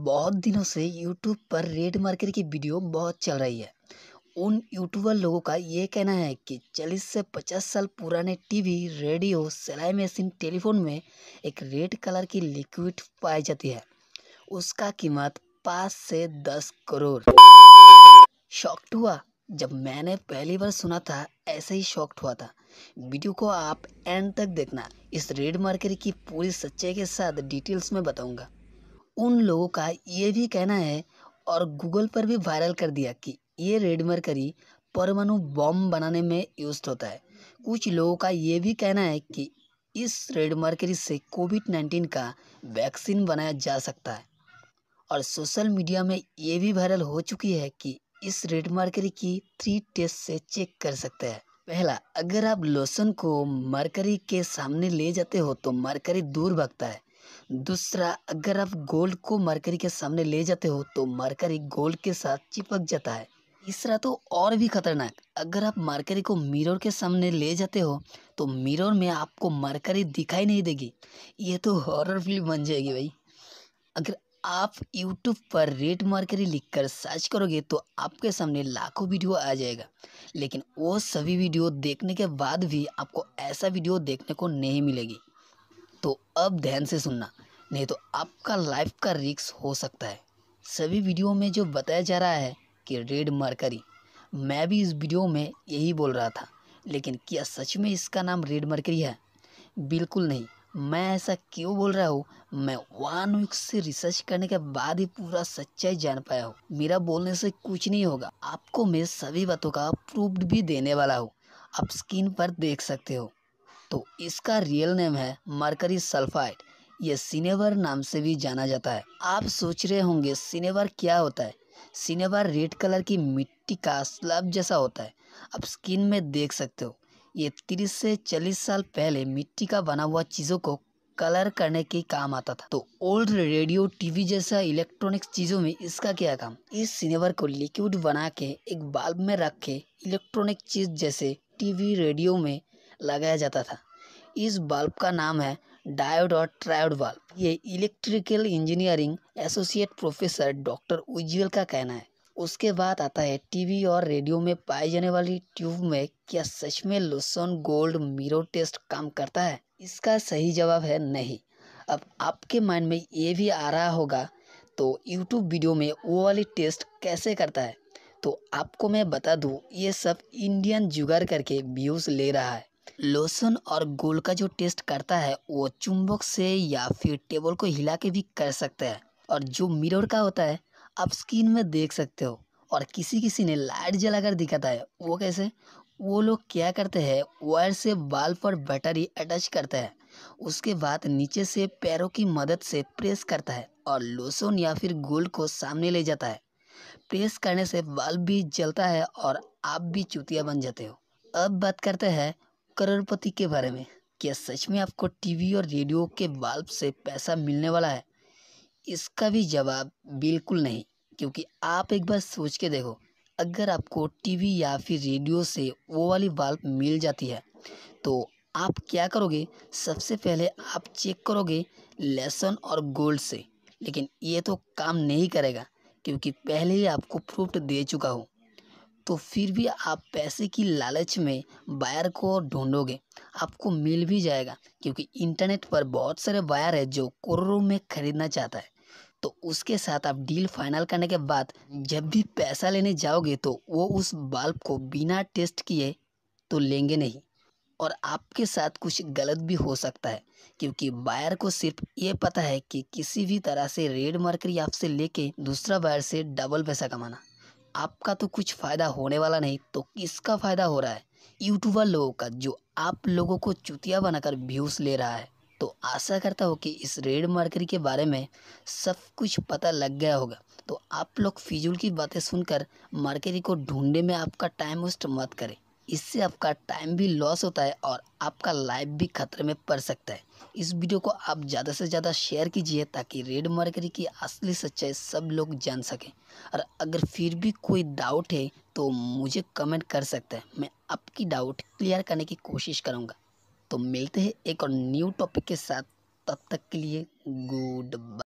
बहुत दिनों से यूट्यूब पर रेड मार्केट की वीडियो बहुत चल रही है। उन यूट्यूबर लोगों का ये कहना है कि 40 से 50 साल पुराने टीवी रेडियो सिलाई मशीन, टेलीफोन में एक रेड कलर की लिक्विड पाई जाती है। उसका कीमत पाँच से दस करोड़। शॉक्ड हुआ। जब मैंने पहली बार सुना था, ऐसे ही शॉक्ड हुआ था। वीडियो को आप एंड तक देखना। इस रेड मार्केट की पूरी सच्चाई के साथ डिटेल्स में बताऊँगा। उन लोगों का ये भी कहना है और गूगल पर भी वायरल कर दिया कि ये रेड मरकरी परमाणु बम बनाने में यूज़ होता है। कुछ लोगों का ये भी कहना है कि इस रेड मरकरी से कोविड नाइन्टीन का वैक्सीन बनाया जा सकता है। और सोशल मीडिया में ये भी वायरल हो चुकी है कि इस रेड मरकरी की थ्री टेस्ट से चेक कर सकते हैं। पहला, अगर आप लोशन को मरकरी के सामने ले जाते हो तो मरकरी दूर भागता है। दूसरा, अगर आप गोल्ड को मरकरी के सामने ले जाते हो तो मरकरी गोल्ड के साथ चिपक जाता है। तीसरा तो और भी खतरनाक, अगर आप मरकरी को मिरर के सामने ले जाते हो तो मिरर में आपको मरकरी दिखाई नहीं देगी। ये तो हॉरर फ़िल्म बन जाएगी भाई। अगर आप यूट्यूब पर रेड मरकरी लिखकर सर्च करोगे तो आपके सामने लाखों वीडियो आ जाएगा। लेकिन वो सभी वीडियो देखने के बाद भी आपको ऐसा वीडियो देखने को नहीं मिलेगी। तो अब ध्यान से सुनना, नहीं तो आपका लाइफ का रिक्स हो सकता है। सभी वीडियो में जो बताया जा रहा है कि रेड मरकरी, मैं भी इस वीडियो में यही बोल रहा था, लेकिन क्या सच में इसका नाम रेड मरकरी है? बिल्कुल नहीं। मैं ऐसा क्यों बोल रहा हूँ? मैं वन वीक से रिसर्च करने के बाद ही पूरा सच्चाई जान पाया हूँ। मेरा बोलने से कुछ नहीं होगा। आपको मैं सभी बातों का प्रूफ भी देने वाला हूँ। आप स्क्रीन पर देख सकते हो। तो इसका रियल नेम है मरकरी सल्फाइड यह सिनेवर नाम से भी जाना जाता है। आप सोच रहे होंगे सिनेवर क्या होता है? सिनेवर रेड कलर की मिट्टी का स्लब जैसा होता है। आप स्किन में देख सकते हो। ये तीस से चालीस साल पहले मिट्टी का बना हुआ चीज़ों को कलर करने के काम आता था। तो ओल्ड रेडियो टीवी जैसा इलेक्ट्रॉनिक्स चीज़ों में इसका क्या काम? इस सिनेवर को लिक्विड बना के, एक बाल्ब में रख के इलेक्ट्रॉनिक चीज़ जैसे टीवी रेडियो में लगाया जाता था। इस बल्ब का नाम है डायोड और ट्रायोड बल्ब। ये electrical engineering associate professor doctor Ujjwal का कहना है। उसके बाद आता है टीवी और रेडियो में पाई जाने वाली ट्यूब में क्या सच में लोसन गोल्ड मीरो टेस्ट काम करता है? इसका सही जवाब है नहीं। अब आपके माइंड में ये भी आ रहा होगा तो यूट्यूब वीडियो में वो वाली टेस्ट कैसे करता है? तो आपको मैं बता दूँ, ये सब इंडियन जुगाड़ करके व्यूज़ ले रहा है। लोशन और गोल का जो टेस्ट करता है, वो चुंबक से या फिर टेबल को हिला के भी कर सकते हैं। और जो मिरर का होता है, आप स्क्रीन में देख सकते हो। और किसी किसी ने लाइट जलाकर दिखाता है। वो कैसे? वो लोग क्या करते हैं, वायर से बाल पर बैटरी अटैच करते हैं। उसके बाद नीचे से पैरों की मदद से प्रेस करता है और लोशन या फिर गोल्ड को सामने ले जाता है। प्रेस करने से बल्ब भी जलता है और आप भी चुतिया बन जाते हो। अब बात करते हैं करोड़पति के बारे में। क्या सच में आपको टीवी और रेडियो के बल्ब से पैसा मिलने वाला है? इसका भी जवाब बिल्कुल नहीं, क्योंकि आप एक बार सोच के देखो, अगर आपको टीवी या फिर रेडियो से वो वाली बल्ब मिल जाती है तो आप क्या करोगे? सबसे पहले आप चेक करोगे लेसन और गोल्ड से, लेकिन ये तो काम नहीं करेगा, क्योंकि पहले ही आपको प्रूफ दे चुका हूँ। तो फिर भी आप पैसे की लालच में बायर को ढूंढोगे, आपको मिल भी जाएगा, क्योंकि इंटरनेट पर बहुत सारे बायर है जो करोड़ों में खरीदना चाहता है। तो उसके साथ आप डील फाइनल करने के बाद जब भी पैसा लेने जाओगे तो वो उस बल्ब को बिना टेस्ट किए तो लेंगे नहीं। और आपके साथ कुछ गलत भी हो सकता है, क्योंकि बायर को सिर्फ़ ये पता है कि किसी भी तरह से रेड मार्करी आपसे लेके दूसरा बायर से डबल पैसा कमाना। आपका तो कुछ फ़ायदा होने वाला नहीं तो किसका फ़ायदा हो रहा है? यूट्यूबर लोगों का, जो आप लोगों को चुतिया बनाकर व्यूज़ ले रहा है। तो आशा करता हूँ कि इस रेड मार्करी के बारे में सब कुछ पता लग गया होगा। तो आप लोग फिजूल की बातें सुनकर मार्करी को ढूँढने में आपका टाइम वेस्ट मत करें। इससे आपका टाइम भी लॉस होता है और आपका लाइफ भी खतरे में पड़ सकता है। इस वीडियो को आप ज़्यादा से ज़्यादा शेयर कीजिए ताकि रेड मरकरी की असली सच्चाई सब लोग जान सकें। और अगर फिर भी कोई डाउट है तो मुझे कमेंट कर सकते हैं। मैं आपकी डाउट क्लियर करने की कोशिश करूँगा। तो मिलते हैं एक और न्यू टॉपिक के साथ। तब तक के लिए गुड